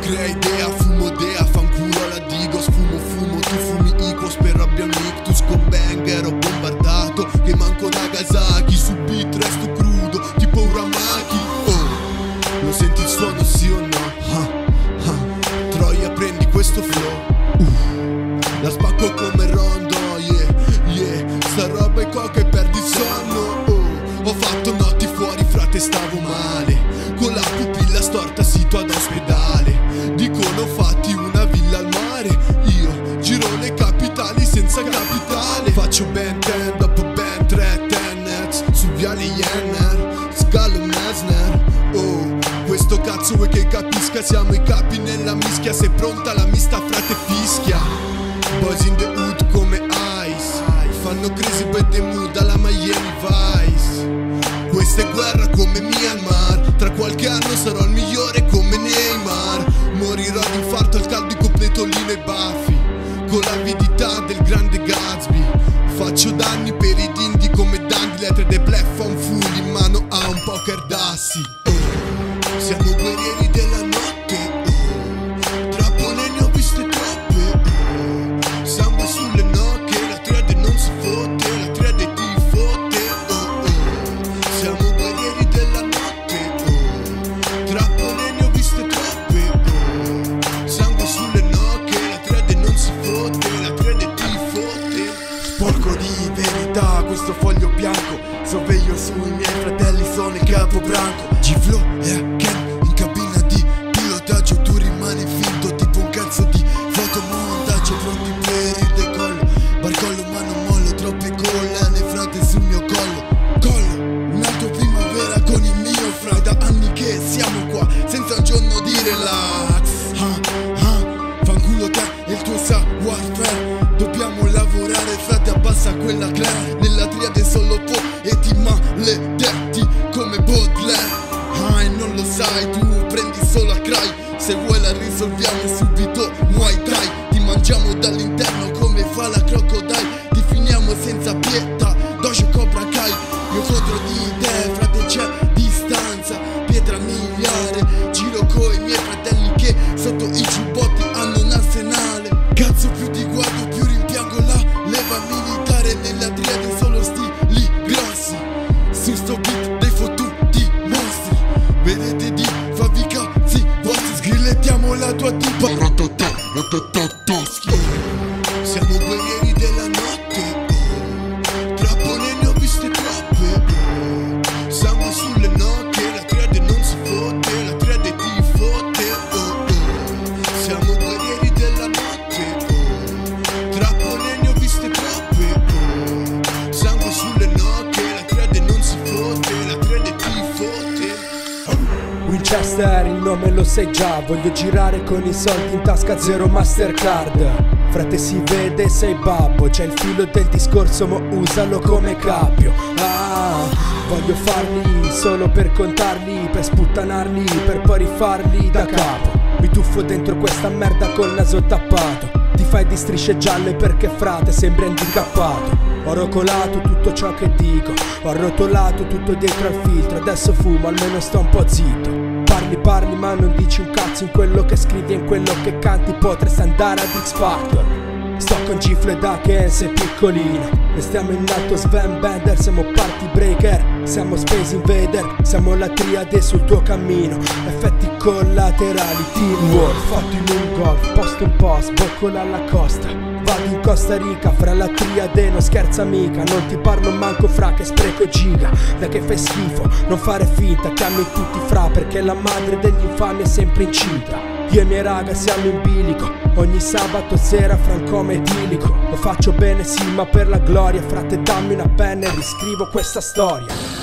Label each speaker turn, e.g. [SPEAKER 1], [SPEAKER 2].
[SPEAKER 1] crea idea, fumo dea, fanculo alla digo, sfumo fumo, tu fumi Icos per rabbia ictus con banger ho bombardato, che manco Nagasaki, su beat resto crudo, tipo Uramaki, oh, lo senti il suono sì o no? Ah, ah. Troia prendi questo flow, uh, la spacco come rondo, yeah, yeah, sta roba è coca e perdi il sonno, oh, ho fatto notti fuori frate stavo male, con la pupilla storta sito ad ospedale, fatti una villa al mare, io giro le capitali senza capitale, faccio ben ten dopo ben tre tenets, su viale Jenner, scalo Mesner, oh, questo cazzo vuoi che capisca, siamo i capi nella mischia, sei pronta la mista frate fischia, boys in the hood come ice, fanno by the mood alla Miami Vice, questa è guerra come Myanmar. Tra qualche anno sarò il migliore come Neymar e baffi Con l'avidità del grande Gatsby Faccio danni per i dindi come dandy Lettere de black fan full in mano a un poker d'assi oh. Siamo guerrieri della notte
[SPEAKER 2] Sorveglio sui miei fratelli sono il capobranco G-Flow e Ken in cabina di pilotaggio Tu rimani finto tipo un cazzo di fotomontaggio Pronti per il decollo. Barcollo ma non mollo Troppe collane frate sul mio collo. Collo Nato primavera con il mio fra Da anni che siamo qua senza un giorno di relax. Ah, ah, Fanculo te e il tuo savoir-faire Dobbiamo lavorare frate abbassa quella clan risolviamo subito Muay Thai Ti mangiamo dall'interno come fa la crocodile. Ti finiamo senza pietà Dojo Cobra Kai. Io contro di te frate c'è distanza. Pietra miliare Giro coi miei fratelli che sotto i giubbotti hanno un arsenale. Cazzo più ti guardo più rimpiango la leva militare Nella triade solo stili grossi. Su sto beat dei fottuti mostri. Vedete di favi cazzi vostri Sgrillettiamo la tua tipa
[SPEAKER 1] Siamo
[SPEAKER 3] Winchester, il nome lo sai già. Voglio girare con i soldi in tasca zero Mastercard. Frate si vede sei babbo. C'è il filo del discorso ma usalo come cappio Ah, voglio farli solo per contarli Per sputtanarli, per poi rifarli da capo. Mi tuffo dentro questa merda col naso tappato. Ti fai di strisce gialle perché frate sembri handicappato. Ho rocolato tutto ciò che dico. Ho arrotolato tutto dietro al filtro. Adesso fumo, almeno sto un po' zitto Parli, parli ma non dici un cazzo in quello che scrivi e in quello che canti. Potresti andare ad X Factor. Sto con Giflo e Daken, sei piccolino. Restiamo in alto Sven Bender, siamo party breaker Siamo Space Invader, siamo la triade sul tuo cammino. Effetti collaterali, teamwork Fatto in un golf, post un post, boccola alla costa. Vado in Costa Rica, fra la triade non scherza mica. Non ti parlo manco fra che spreco giga. Da che fai schifo, non fare finta Chiami tutti fra perché la madre degli infami è sempre incinta. Io e mia raga siamo in bilico Ogni sabato sera francome idilico Lo faccio bene sì ma per la gloria Frate dammi una penna e riscrivo questa storia